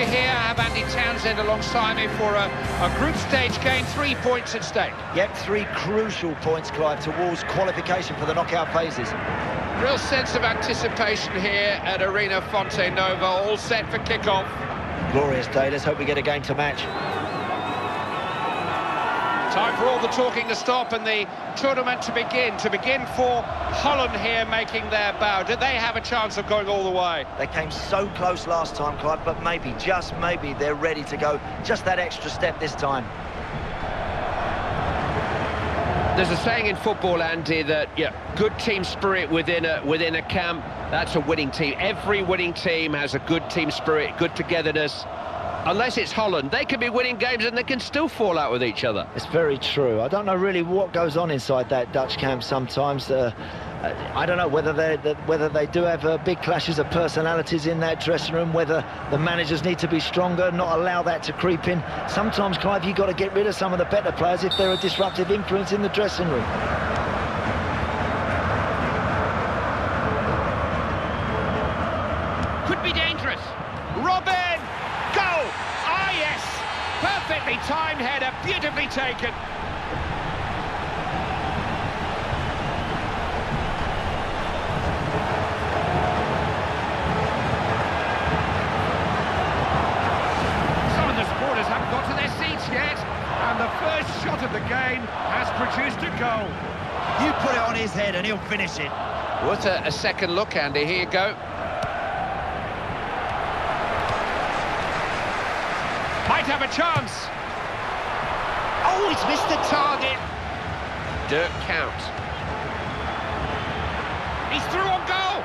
here. I have Andy Townsend alongside me for a, a group stage game, three points at stake. Yep, three crucial points, Clive, towards qualification for the knockout phases. Real sense of anticipation here at Arena Fonte Nova, all set for kick-off. Glorious day, let's hope we get a game to match. Time for all the talking to stop and the tournament to begin. To begin for Holland here making their bow. Do they have a chance of going all the way? They came so close last time, Clive, but maybe, just maybe, they're ready to go just that extra step this time. There's a saying in football, Andy, that yeah, good team spirit within a within a camp, that's a winning team. Every winning team has a good team spirit, good togetherness unless it's Holland, they could be winning games and they can still fall out with each other. It's very true. I don't know really what goes on inside that Dutch camp sometimes. Uh, I don't know whether they whether they do have uh, big clashes of personalities in that dressing room, whether the managers need to be stronger, not allow that to creep in. Sometimes, Clive, you've got to get rid of some of the better players if they're a disruptive influence in the dressing room. Could be dangerous. Robin! Perfectly timed header, beautifully taken. Some of the supporters haven't got to their seats yet, and the first shot of the game has produced a goal. You put it on his head and he'll finish it. What a, a second look, Andy. Here you go. Might have a chance. Oh, he's missed the target. Dirk Kuyt. He's through on goal.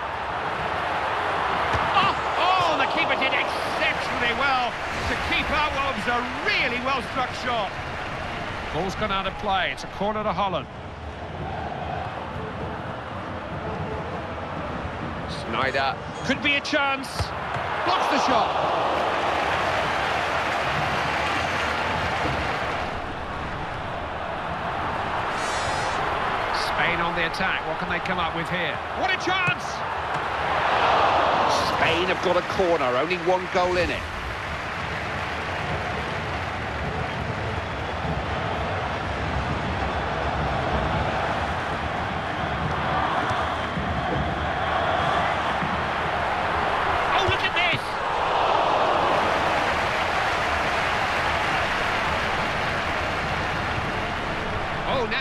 Oh, oh, the keeper did exceptionally well to keep out what was a really well-struck shot. Ball's gone out of play. It's a corner to Holland. Sneijder. Could be a chance. Blocks the shot. On the attack. What can they come up with here? What a chance! Spain have got a corner, only one goal in it.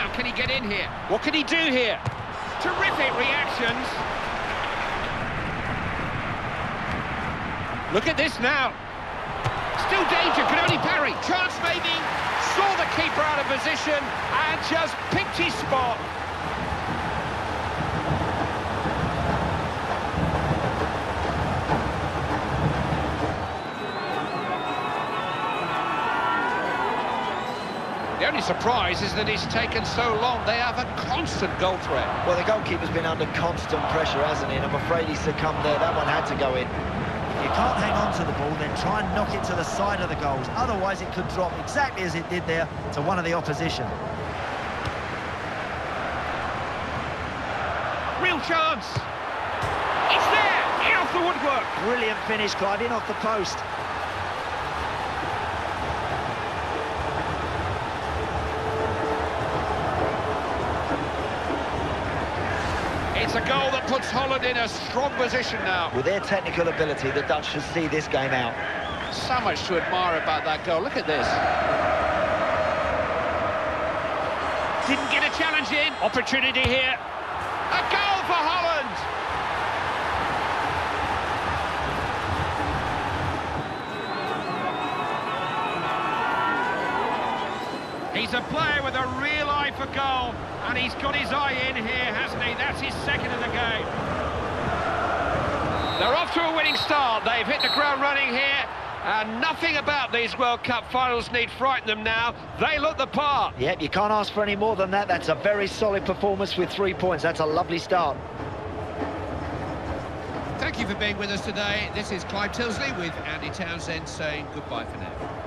Can he get in here? What can he do here? Terrific reactions. Look at this now. Still danger, could only parry. Chance maybe. Saw the keeper out of position and just picked his spot. Only surprise is that it's taken so long. They have a constant goal threat. Well, the goalkeeper's been under constant pressure, hasn't he? And I'm afraid he succumbed there. That one had to go in. If you can't hang on to the ball, then try and knock it to the side of the goals. Otherwise, it could drop exactly as it did there to one of the opposition. Real chance. It's there. In off the woodwork. Brilliant finish, Clive, in off the post. It's a goal that puts Holland in a strong position now. With their technical ability, the Dutch should see this game out. So much to admire about that goal. Look at this. Didn't get a challenge in. Opportunity here. A goal for Holland! He's a player with a real eye for goal, and he's got his eye in here, hasn't he? That's his second of the game. They're off to a winning start. They've hit the ground running here, and nothing about these World Cup finals need frighten them now. They look the part. Yep, you can't ask for any more than that. That's a very solid performance with three points. That's a lovely start. Thank you for being with us today. This is Clive Tyldesley with Andy Townsend saying goodbye for now.